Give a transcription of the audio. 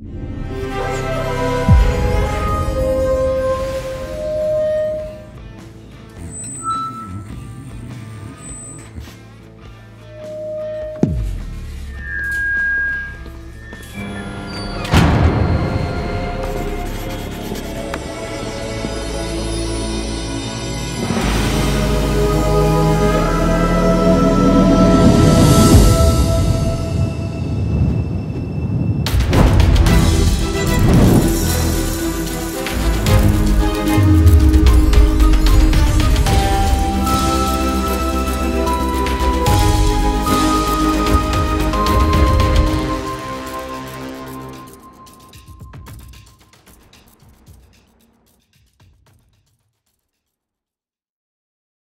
you